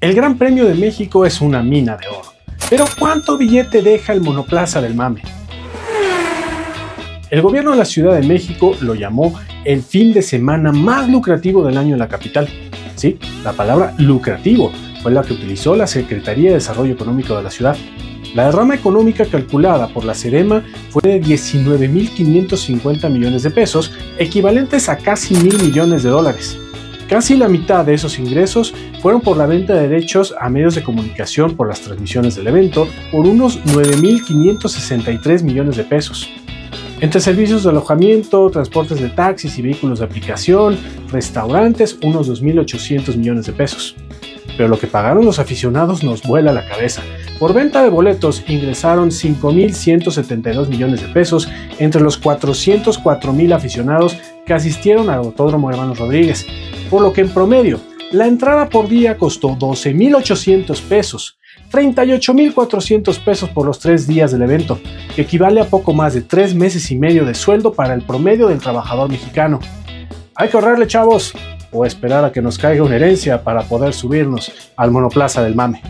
El Gran Premio de México es una mina de oro. Pero ¿cuánto billete deja el monoplaza del mame? El gobierno de la Ciudad de México lo llamó el fin de semana más lucrativo del año en la capital. Sí, la palabra lucrativo fue la que utilizó la Secretaría de Desarrollo Económico de la ciudad. La derrama económica calculada por la Cerema fue de 19.550 millones de pesos, equivalentes a casi mil millones de dólares. Casi la mitad de esos ingresos fueron por la venta de derechos a medios de comunicación por las transmisiones del evento por unos 9.563 millones de pesos. Entre servicios de alojamiento, transportes de taxis y vehículos de aplicación, restaurantes, unos 2.800 millones de pesos. Pero lo que pagaron los aficionados nos vuela la cabeza. Por venta de boletos ingresaron 5.172 millones de pesos entre los 404.000 aficionados que asistieron al Autódromo Hermanos Rodríguez, por lo que en promedio la entrada por día costó 12.800 pesos, 38.400 pesos por los tres días del evento, que equivale a poco más de tres meses y medio de sueldo para el promedio del trabajador mexicano. Hay que ahorrarle, chavos, o esperar a que nos caiga una herencia para poder subirnos al monoplaza del mame.